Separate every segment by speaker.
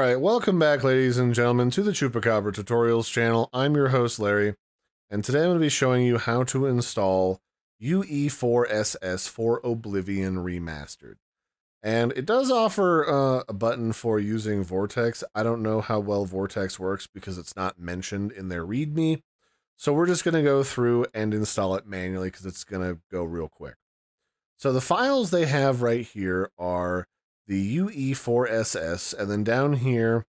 Speaker 1: right, welcome back, ladies and gentlemen, to the Chupacabra Tutorials channel. I'm your host, Larry, and today I'm going to be showing you how to install UE4SS for Oblivion Remastered. And it does offer uh, a button for using Vortex. I don't know how well Vortex works because it's not mentioned in their README. So we're just going to go through and install it manually because it's going to go real quick. So the files they have right here are the UE4SS, and then down here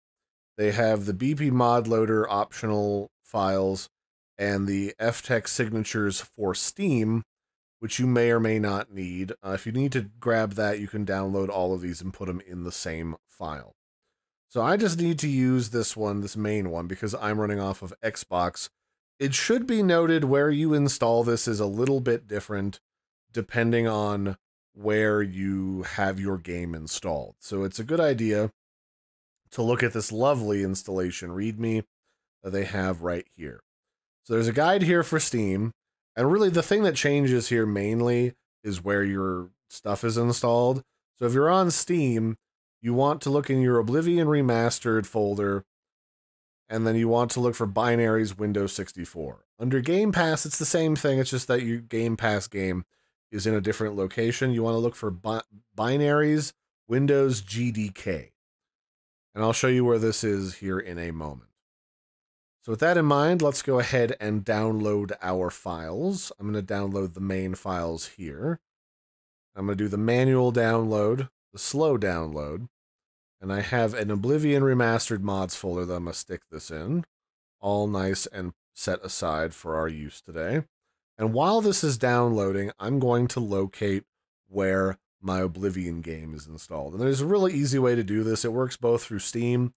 Speaker 1: they have the BP mod loader optional files and the FText signatures for Steam, which you may or may not need. Uh, if you need to grab that, you can download all of these and put them in the same file. So I just need to use this one, this main one, because I'm running off of Xbox. It should be noted where you install this is a little bit different depending on where you have your game installed. So it's a good idea to look at this lovely installation README that they have right here. So there's a guide here for Steam, and really the thing that changes here mainly is where your stuff is installed. So if you're on Steam, you want to look in your Oblivion Remastered folder, and then you want to look for binaries Windows 64. Under Game Pass, it's the same thing, it's just that your Game Pass game is in a different location, you want to look for bi binaries Windows GDK. And I'll show you where this is here in a moment. So with that in mind, let's go ahead and download our files. I'm going to download the main files here. I'm going to do the manual download, the slow download, and I have an Oblivion Remastered mods folder that I'm going to stick this in, all nice and set aside for our use today. And while this is downloading, I'm going to locate where my Oblivion game is installed. And there's a really easy way to do this. It works both through Steam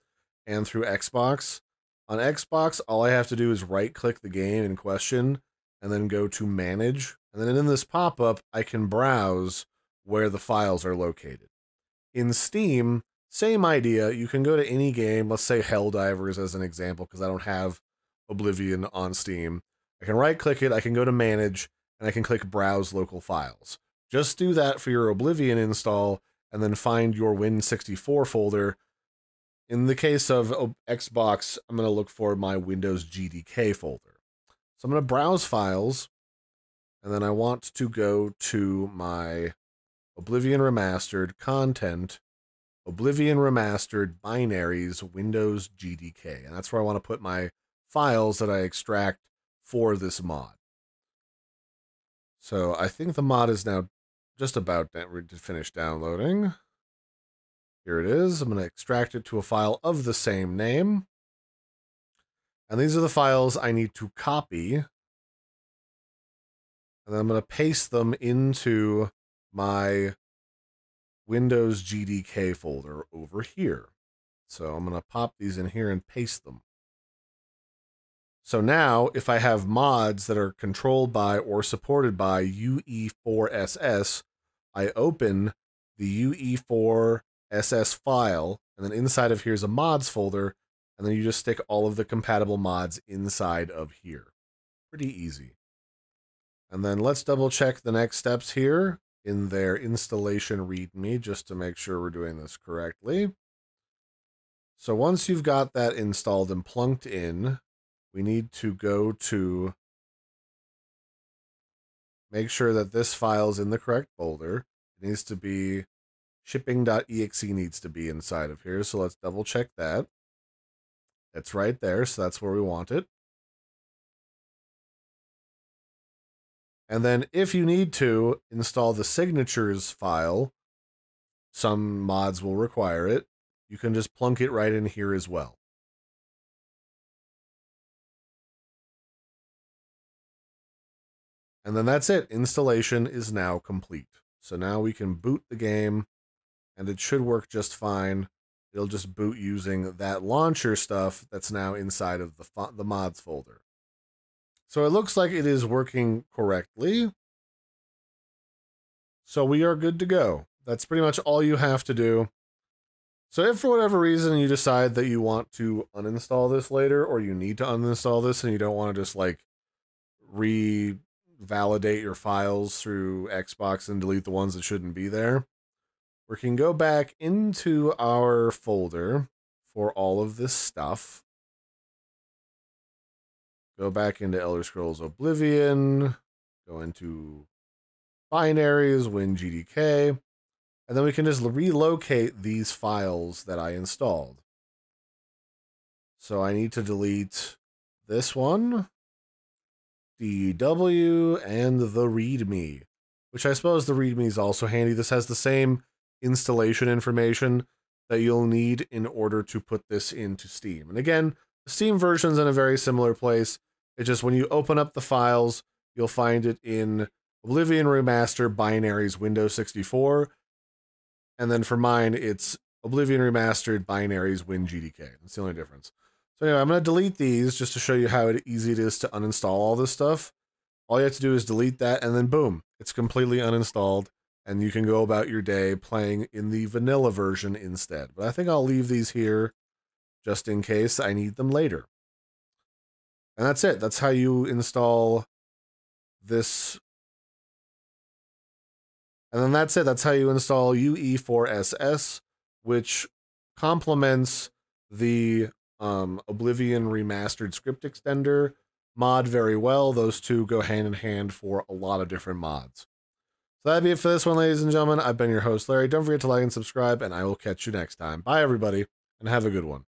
Speaker 1: and through Xbox. On Xbox, all I have to do is right click the game in question and then go to manage. And then in this pop up, I can browse where the files are located. In Steam, same idea. You can go to any game, let's say Helldivers as an example, because I don't have Oblivion on Steam. I can right click it, I can go to manage, and I can click browse local files. Just do that for your Oblivion install and then find your Win64 folder. In the case of oh, Xbox, I'm going to look for my Windows GDK folder. So I'm going to browse files, and then I want to go to my Oblivion Remastered content, Oblivion Remastered binaries Windows GDK. And that's where I want to put my files that I extract for this mod. So I think the mod is now just about to finish downloading. Here it is. I'm going to extract it to a file of the same name. And these are the files I need to copy. And then I'm going to paste them into my Windows GDK folder over here. So I'm going to pop these in here and paste them. So now, if I have mods that are controlled by or supported by UE4SS, I open the UE4SS file, and then inside of here is a mods folder, and then you just stick all of the compatible mods inside of here. Pretty easy. And then let's double check the next steps here in their installation README just to make sure we're doing this correctly. So once you've got that installed and plunked in, we need to go to make sure that this file is in the correct folder. It needs to be shipping.exe needs to be inside of here. So let's double check that. It's right there. So that's where we want it. And then if you need to install the signatures file, some mods will require it. You can just plunk it right in here as well. And then that's it. Installation is now complete. So now we can boot the game and it should work just fine. It'll just boot using that launcher stuff that's now inside of the, the mods folder. So it looks like it is working correctly. So we are good to go. That's pretty much all you have to do. So if for whatever reason you decide that you want to uninstall this later or you need to uninstall this and you don't want to just like re validate your files through Xbox and delete the ones that shouldn't be there. We can go back into our folder for all of this stuff. Go back into Elder Scrolls Oblivion, go into binaries, WinGDK, and then we can just relocate these files that I installed. So I need to delete this one, DW, and the README, which I suppose the README is also handy. This has the same installation information that you'll need in order to put this into Steam. And again, the Steam version's in a very similar place. It's just when you open up the files, you'll find it in Oblivion Remaster Binaries Windows 64. And then for mine, it's Oblivion Remastered Binaries WinGDK. That's the only difference. So anyway, I'm going to delete these just to show you how easy it is to uninstall all this stuff. All you have to do is delete that, and then boom, it's completely uninstalled and you can go about your day playing in the vanilla version instead. But I think I'll leave these here just in case I need them later. And that's it. That's how you install this. And then that's it. That's how you install UE4SS, which complements the um, Oblivion Remastered Script Extender mod very well. Those two go hand in hand for a lot of different mods. So that'd be it for this one, ladies and gentlemen. I've been your host, Larry. Don't forget to like and subscribe, and I will catch you next time. Bye, everybody, and have a good one.